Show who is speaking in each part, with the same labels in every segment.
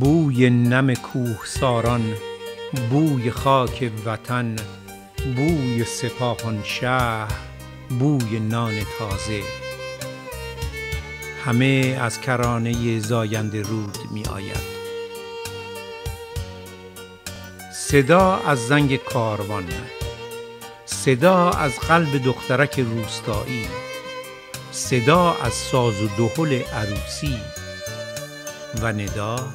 Speaker 1: بوی نم کوه ساران بوی خاک وطن بوی سپاهان شهر بوی نان تازه. همه از کرانه زاینده رود می آید. صدا از زنگ کاروان صدا از قلب دخترک روستایی. صدا از ساز و دهل عروسی و ندا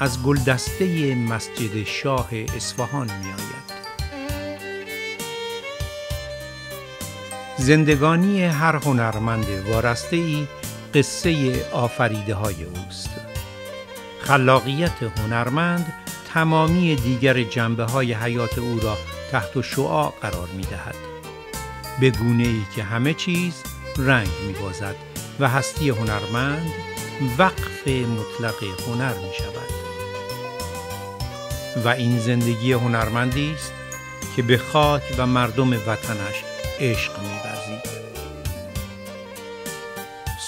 Speaker 1: از گلدسته مسجد شاه اصفهان می آید زندگانی هر هنرمند وارسته ای قصه آفریده های اوست. خلاقیت هنرمند تمامی دیگر جنبه های حیات او را تحت شعاع قرار می دهد به گونه ای که همه چیز رنگ می بازد و هستی هنرمند وقف مطلق هنر می شود و این زندگی هنرمندی است که به خاک و مردم وطنش عشق می ورزید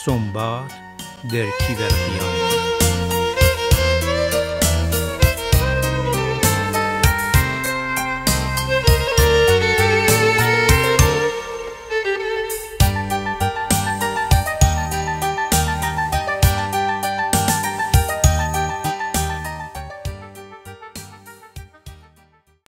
Speaker 1: سنباد در کیورقیان